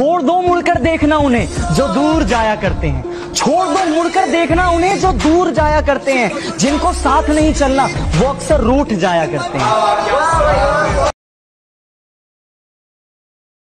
छोड़ दो मुड़कर देखना उन्हें, जो दूर जाया करते हैं। छोड़ दो मुड़कर देखना उन्हें, जो दूर जाया करते हैं। जिनको साथ नहीं चलना, वो अक्सर रूठ जाया करते हैं।